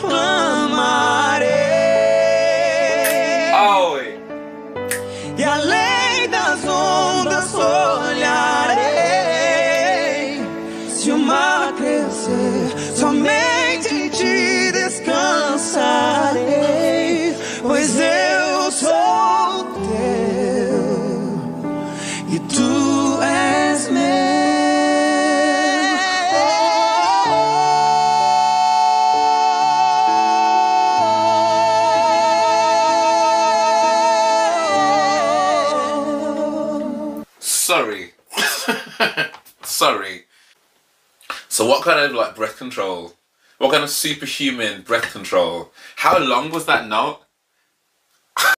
clamarei. Oi. E além das ondas olharei. Se o mar crescer, somente em ti descansarei. Sorry. Sorry. So what kind of like breath control? What kind of superhuman breath control? How long was that note?